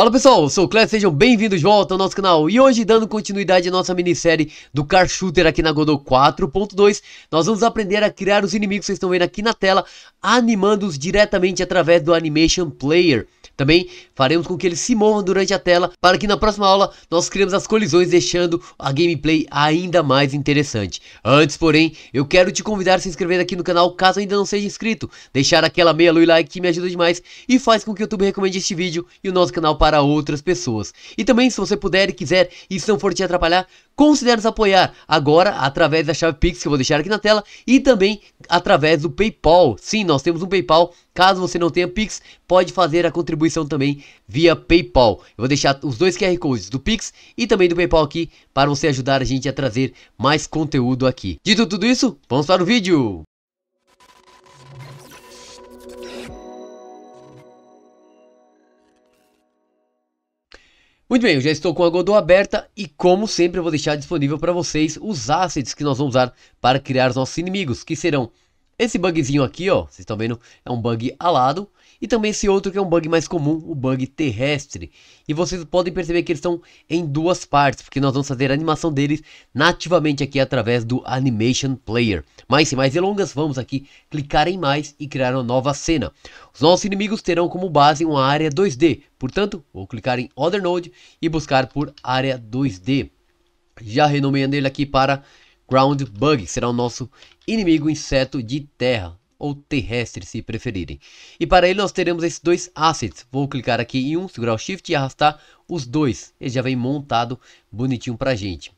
Fala pessoal, eu sou o Cléber, sejam bem-vindos de volta ao nosso canal. E hoje, dando continuidade à nossa minissérie do Car Shooter aqui na Godot 4.2 Nós vamos aprender a criar os inimigos que vocês estão vendo aqui na tela Animando-os diretamente através do Animation Player também faremos com que eles se movam durante a tela para que na próxima aula nós criemos as colisões deixando a gameplay ainda mais interessante. Antes, porém, eu quero te convidar a se inscrever aqui no canal caso ainda não seja inscrito, deixar aquela meia luz like que me ajuda demais e faz com que o YouTube recomende este vídeo e o nosso canal para outras pessoas. E também se você puder e quiser e se não for te atrapalhar, considere nos apoiar agora através da chave Pix que eu vou deixar aqui na tela e também através do PayPal. Sim, nós temos um PayPal. Caso você não tenha Pix, pode fazer a contribuição também via PayPal. Eu vou deixar os dois QR Codes do Pix e também do PayPal aqui para você ajudar a gente a trazer mais conteúdo aqui. Dito tudo isso, vamos para o vídeo. Muito bem, eu já estou com a Godot aberta e como sempre eu vou deixar disponível para vocês os assets que nós vamos usar para criar os nossos inimigos, que serão esse bugzinho aqui, ó, vocês estão vendo, é um bug alado. E também esse outro que é um bug mais comum, o bug terrestre. E vocês podem perceber que eles estão em duas partes, porque nós vamos fazer a animação deles nativamente aqui através do Animation Player. Mas sem mais delongas, vamos aqui clicar em mais e criar uma nova cena. Os nossos inimigos terão como base uma área 2D, portanto, vou clicar em Other Node e buscar por área 2D. Já renomeando ele aqui para Ground Bug, que será o nosso inimigo inseto de terra ou terrestre se preferirem. E para ele nós teremos esses dois assets. Vou clicar aqui em um, segurar o shift e arrastar os dois. Ele já vem montado bonitinho pra gente.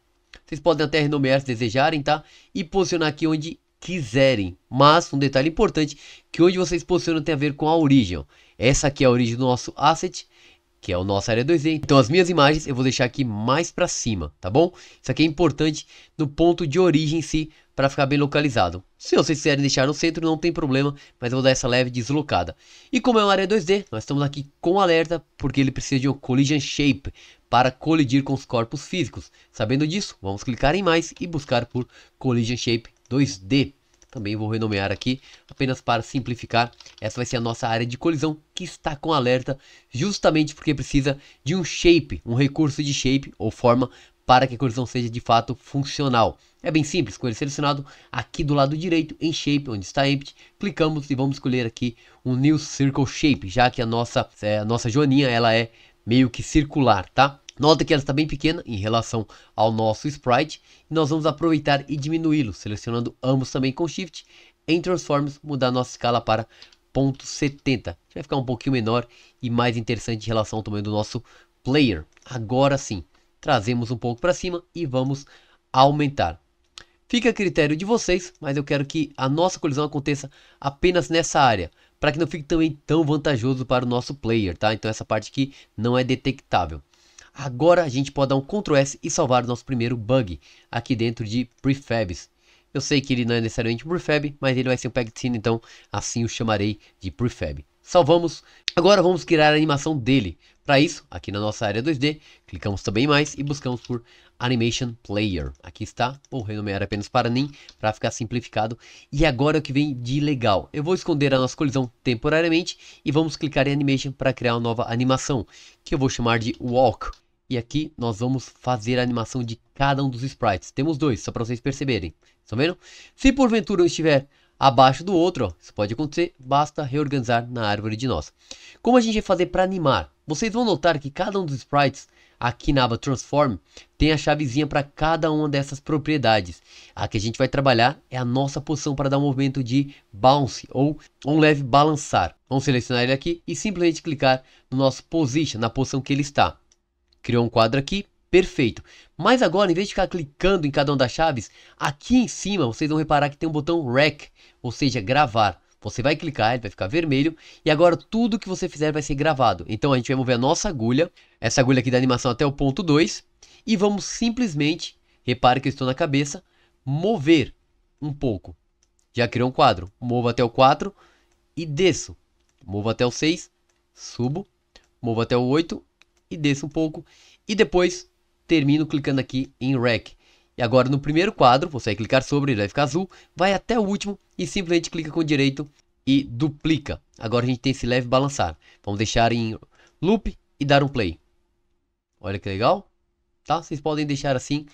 Vocês podem até renomear se desejarem, tá? E posicionar aqui onde quiserem. Mas um detalhe importante, que onde vocês posicionam tem a ver com a origem. Essa aqui é a origem do nosso asset que é o nosso área 2D. Então as minhas imagens eu vou deixar aqui mais para cima, tá bom? Isso aqui é importante no ponto de origem em si, para ficar bem localizado. Se vocês quiserem deixar no centro, não tem problema, mas eu vou dar essa leve deslocada. E como é uma área 2D, nós estamos aqui com alerta, porque ele precisa de um Collision Shape para colidir com os corpos físicos. Sabendo disso, vamos clicar em mais e buscar por Collision Shape 2D. Também vou renomear aqui, apenas para simplificar. Essa vai ser a nossa área de colisão que está com alerta, justamente porque precisa de um shape, um recurso de shape ou forma para que a colisão seja de fato funcional. É bem simples, com ele selecionado aqui do lado direito em Shape, onde está Empty, clicamos e vamos escolher aqui um New Circle Shape, já que a nossa, é, a nossa joaninha ela é meio que circular, tá? Nota que ela está bem pequena em relação ao nosso sprite e nós vamos aproveitar e diminuí-lo, selecionando ambos também com Shift. Em Transforms, mudar nossa escala para 0.70. Vai ficar um pouquinho menor e mais interessante em relação ao tamanho do nosso player. Agora sim, trazemos um pouco para cima e vamos aumentar. Fica a critério de vocês, mas eu quero que a nossa colisão aconteça apenas nessa área, para que não fique também tão vantajoso para o nosso player, tá? Então essa parte aqui não é detectável. Agora a gente pode dar um Ctrl S e salvar o nosso primeiro bug aqui dentro de Prefabs. Eu sei que ele não é necessariamente prefab, mas ele vai ser um scene, então assim o chamarei de prefab. Salvamos. Agora vamos criar a animação dele. Para isso, aqui na nossa área 2D, clicamos também mais e buscamos por Animation Player. Aqui está, vou renomear apenas para NIM para ficar simplificado. E agora o que vem de legal. Eu vou esconder a nossa colisão temporariamente e vamos clicar em Animation para criar uma nova animação, que eu vou chamar de Walk. E aqui nós vamos fazer a animação de cada um dos sprites. Temos dois, só para vocês perceberem. Estão vendo? Se porventura um estiver abaixo do outro, ó, isso pode acontecer, basta reorganizar na árvore de nós. Como a gente vai fazer para animar? Vocês vão notar que cada um dos sprites aqui na aba Transform tem a chavezinha para cada uma dessas propriedades. A que a gente vai trabalhar é a nossa posição para dar um movimento de bounce ou um leve balançar. Vamos selecionar ele aqui e simplesmente clicar no nosso position, na posição que ele está. Criou um quadro aqui, perfeito. Mas agora, em vez de ficar clicando em cada uma das chaves, aqui em cima vocês vão reparar que tem um botão REC, ou seja, gravar. Você vai clicar, ele vai ficar vermelho e agora tudo que você fizer vai ser gravado. Então a gente vai mover a nossa agulha, essa agulha aqui da animação até o ponto 2 e vamos simplesmente, repare que eu estou na cabeça, mover um pouco. Já criou um quadro, movo até o 4 e desço. Movo até o 6, subo, movo até o 8 e desço um pouco. E depois termino clicando aqui em Rec. E agora no primeiro quadro, você vai clicar sobre, ele vai ficar azul, vai até o último e simplesmente clica com o direito e duplica. Agora a gente tem esse leve balançar. Vamos deixar em loop e dar um play. Olha que legal, tá? Vocês podem deixar assim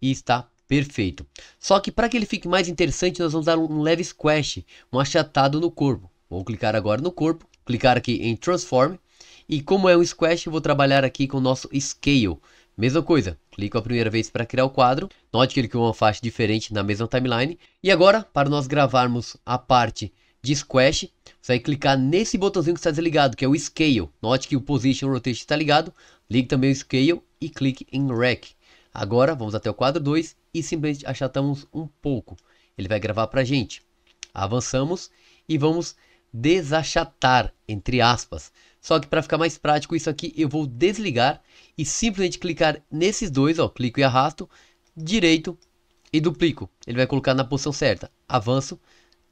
e está perfeito. Só que para que ele fique mais interessante, nós vamos dar um leve squash, um achatado no corpo. Vou clicar agora no corpo, clicar aqui em Transform. E como é um squash, vou trabalhar aqui com o nosso Scale. Mesma coisa, clico a primeira vez para criar o quadro. Note que ele criou uma faixa diferente na mesma timeline. E agora, para nós gravarmos a parte de Squash, você vai clicar nesse botãozinho que está desligado, que é o Scale. Note que o Position Rotation está ligado. Ligue também o Scale e clique em Rec. Agora, vamos até o quadro 2 e simplesmente achatamos um pouco. Ele vai gravar para a gente. Avançamos e vamos desachatar, entre aspas. Só que para ficar mais prático isso aqui, eu vou desligar e simplesmente clicar nesses dois, ó, clico e arrasto, direito e duplico. Ele vai colocar na posição certa. Avanço,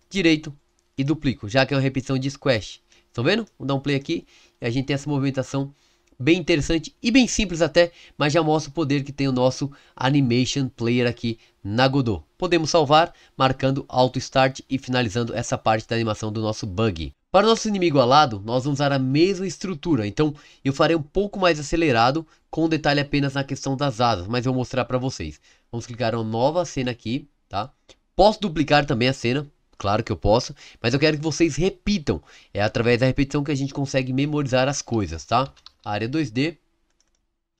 direito e duplico, já que é uma repetição de squash. Estão vendo? Vou dar um play aqui e a gente tem essa movimentação bem interessante e bem simples até, mas já mostra o poder que tem o nosso Animation Player aqui na Godot. Podemos salvar, marcando Auto Start e finalizando essa parte da animação do nosso bug. Para o nosso inimigo alado, nós vamos usar a mesma estrutura, então eu farei um pouco mais acelerado, com detalhe apenas na questão das asas, mas eu vou mostrar para vocês. Vamos clicar em uma nova cena aqui, tá? Posso duplicar também a cena, claro que eu posso, mas eu quero que vocês repitam. É através da repetição que a gente consegue memorizar as coisas, tá? área 2D.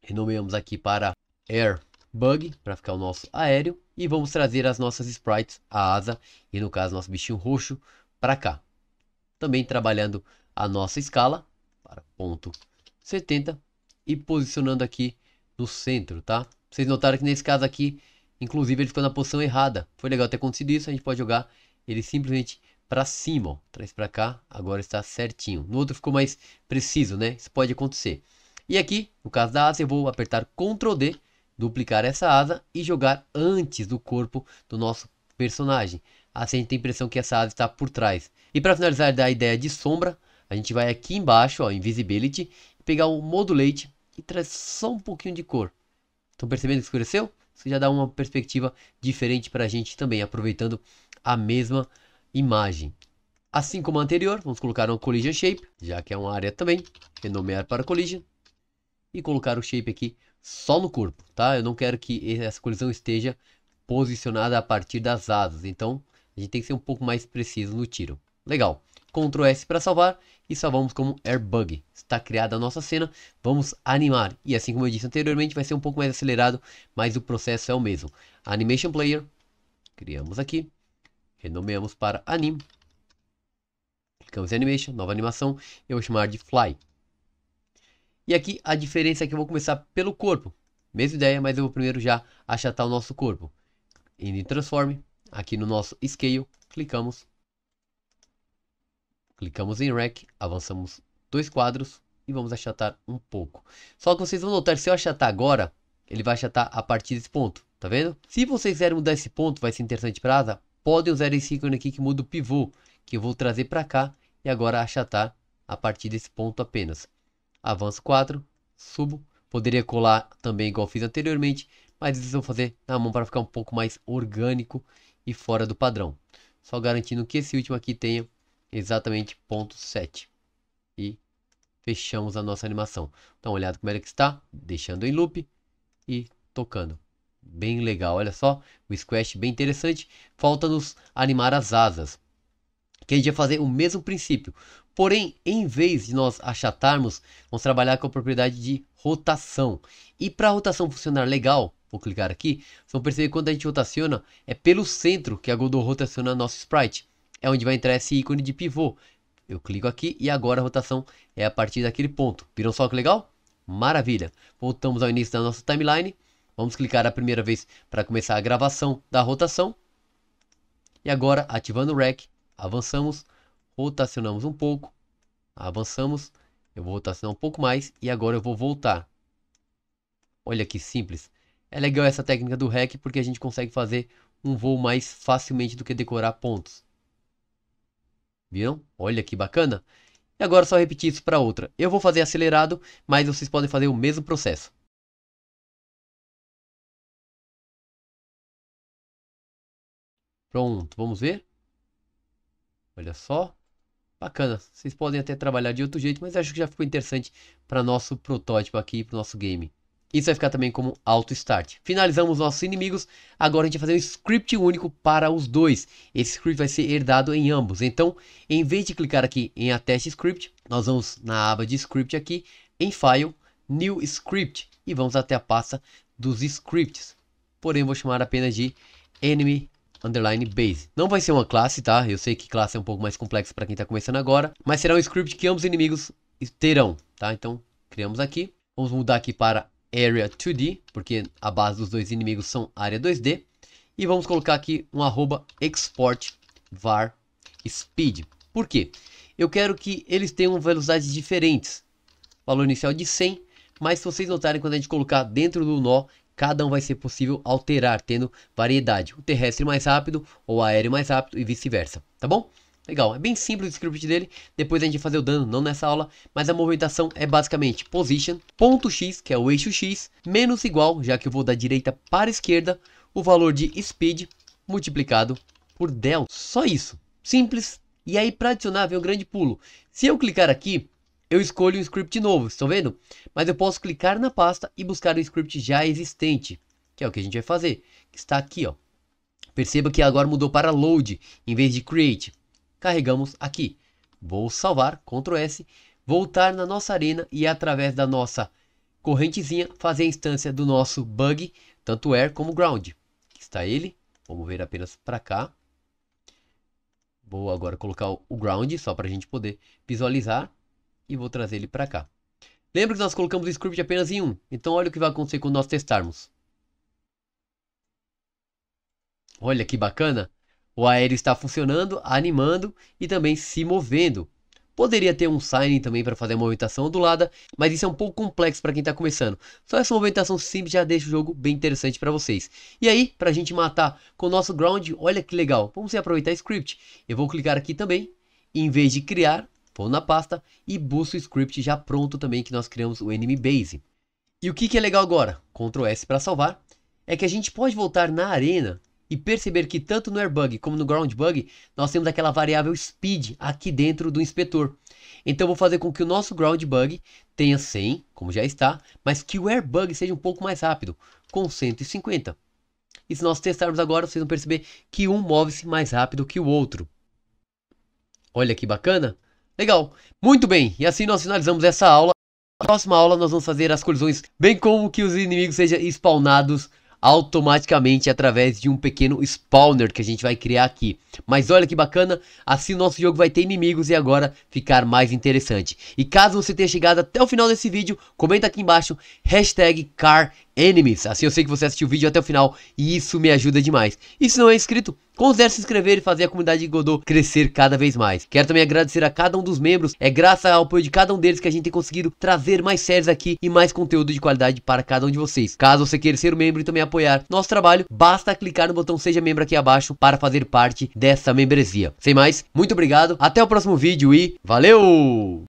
Renomeamos aqui para Air Bug, para ficar o nosso aéreo. E vamos trazer as nossas sprites, a asa e no caso nosso bichinho roxo, para cá. Também trabalhando a nossa escala para ponto 70 e posicionando aqui no centro, tá? Vocês notaram que nesse caso aqui, inclusive ele ficou na posição errada. Foi legal ter acontecido isso, a gente pode jogar ele simplesmente para cima, ó. traz para cá, agora está certinho. No outro ficou mais preciso, né? Isso pode acontecer. E aqui, no caso da asa, eu vou apertar Ctrl D, duplicar essa asa e jogar antes do corpo do nosso personagem. Assim a gente tem a impressão que essa asa está por trás. E para finalizar da ideia de sombra, a gente vai aqui embaixo, ó, Invisibility, pegar o Modulate e traz só um pouquinho de cor. Estão percebendo que escureceu? Isso já dá uma perspectiva diferente para a gente também, aproveitando a mesma imagem. Assim como a anterior, vamos colocar uma collision shape, já que é uma área também, renomear para collision. E colocar o shape aqui só no corpo, tá? Eu não quero que essa colisão esteja posicionada a partir das asas, então a gente tem que ser um pouco mais preciso no tiro. Legal. Ctrl S para salvar e salvamos como Airbug. Está criada a nossa cena, vamos animar. E assim como eu disse anteriormente, vai ser um pouco mais acelerado, mas o processo é o mesmo. Animation Player, criamos aqui. Renomeamos para Anime. Clicamos em Animation, nova animação. Eu vou chamar de Fly. E aqui a diferença é que eu vou começar pelo corpo. Mesma ideia, mas eu vou primeiro já achatar o nosso corpo. Indo em Transform, aqui no nosso Scale, clicamos. Clicamos em Rec, avançamos dois quadros e vamos achatar um pouco. Só que vocês vão notar, se eu achatar agora, ele vai achatar a partir desse ponto, tá vendo? Se vocês quiserem mudar esse ponto, vai ser interessante para asa, podem usar esse ícone aqui que muda o pivô, que eu vou trazer para cá e agora achatar a partir desse ponto apenas. Avanço 4, subo, poderia colar também igual fiz anteriormente, mas isso eu vou fazer na mão para ficar um pouco mais orgânico e fora do padrão. Só garantindo que esse último aqui tenha exatamente ponto 7. E fechamos a nossa animação. Dá uma olhada como é que está, deixando em loop e tocando. Bem legal, olha só, o squash bem interessante. Falta-nos animar as asas, que a gente vai fazer o mesmo princípio. Porém, em vez de nós achatarmos, vamos trabalhar com a propriedade de rotação. E para a rotação funcionar legal, vou clicar aqui, vão perceber que quando a gente rotaciona, é pelo centro que a Godot rotaciona nosso sprite. É onde vai entrar esse ícone de pivô. Eu clico aqui e agora a rotação é a partir daquele ponto. Viram só que legal? Maravilha. Voltamos ao início da nossa timeline. Vamos clicar a primeira vez para começar a gravação da rotação. E agora, ativando o REC, avançamos, rotacionamos um pouco, avançamos, eu vou rotacionar um pouco mais e agora eu vou voltar. Olha que simples. É legal essa técnica do REC porque a gente consegue fazer um voo mais facilmente do que decorar pontos. Viram? Olha que bacana. E agora só repetir isso para outra. Eu vou fazer acelerado, mas vocês podem fazer o mesmo processo. Pronto, vamos ver. Olha só. Bacana, vocês podem até trabalhar de outro jeito, mas acho que já ficou interessante para nosso protótipo aqui, para o nosso game. Isso vai ficar também como auto start. Finalizamos nossos inimigos. Agora a gente vai fazer um script único para os dois. Esse script vai ser herdado em ambos. Então, em vez de clicar aqui em Attach Script, nós vamos na aba de Script aqui, em File, New Script. E vamos até a pasta dos scripts. Porém, vou chamar apenas de Enemy underline base. Não vai ser uma classe, tá? Eu sei que classe é um pouco mais complexa para quem está começando agora, mas será um script que ambos inimigos terão, tá? Então, criamos aqui. Vamos mudar aqui para area 2D, porque a base dos dois inimigos são área 2D. E vamos colocar aqui um arroba export var speed. Por quê? Eu quero que eles tenham velocidades diferentes. Valor inicial de 100, mas se vocês notarem quando a gente colocar dentro do nó, cada um vai ser possível alterar, tendo variedade. O terrestre mais rápido ou aéreo mais rápido e vice-versa, tá bom? Legal, é bem simples o script dele, depois a gente vai fazer o dano, não nessa aula, mas a movimentação é basicamente position, ponto x, que é o eixo x, menos igual, já que eu vou da direita para a esquerda, o valor de speed multiplicado por del. Só isso, simples. E aí para adicionar vem o grande pulo. Se eu clicar aqui, eu escolho um script novo, estão vendo? Mas eu posso clicar na pasta e buscar um script já existente, que é o que a gente vai fazer, que está aqui, ó. Perceba que agora mudou para load em vez de create carregamos aqui. Vou salvar, Ctrl S, voltar na nossa arena e através da nossa correntezinha fazer a instância do nosso bug, tanto air como ground. Aqui está ele, vamos ver apenas para cá. Vou agora colocar o ground só para a gente poder visualizar e vou trazer ele para cá. Lembra que nós colocamos o script apenas em um, então olha o que vai acontecer quando nós testarmos. Olha que bacana, o aéreo está funcionando, animando e também se movendo. Poderia ter um sign também para fazer a movimentação ondulada, mas isso é um pouco complexo para quem está começando. Só essa movimentação simples já deixa o jogo bem interessante para vocês. E aí, para a gente matar com o nosso ground, olha que legal. Vamos aproveitar script. Eu vou clicar aqui também, em vez de criar, vou na pasta e busco o script já pronto também que nós criamos o enemy base. E o que, que é legal agora? Ctrl S para salvar. É que a gente pode voltar na arena e perceber que tanto no airbug como no ground bug nós temos aquela variável speed aqui dentro do inspetor. Então vou fazer com que o nosso ground bug tenha 100, como já está, mas que o airbug seja um pouco mais rápido, com 150. E se nós testarmos agora, vocês vão perceber que um move-se mais rápido que o outro. Olha que bacana. Legal. Muito bem. E assim nós finalizamos essa aula. Na próxima aula nós vamos fazer as colisões, bem como que os inimigos sejam spawnados automaticamente através de um pequeno spawner que a gente vai criar aqui. Mas olha que bacana, assim nosso jogo vai ter inimigos e agora ficar mais interessante. E caso você tenha chegado até o final desse vídeo, comenta aqui embaixo, hashtag CarEnemies. Assim eu sei que você assistiu o vídeo até o final e isso me ajuda demais. E se não é inscrito, Considere se inscrever e fazer a comunidade de Godot crescer cada vez mais. Quero também agradecer a cada um dos membros. É graças ao apoio de cada um deles que a gente tem conseguido trazer mais séries aqui e mais conteúdo de qualidade para cada um de vocês. Caso você queira ser um membro e também apoiar nosso trabalho, basta clicar no botão Seja Membro aqui abaixo para fazer parte dessa membresia. Sem mais, muito obrigado, até o próximo vídeo e valeu!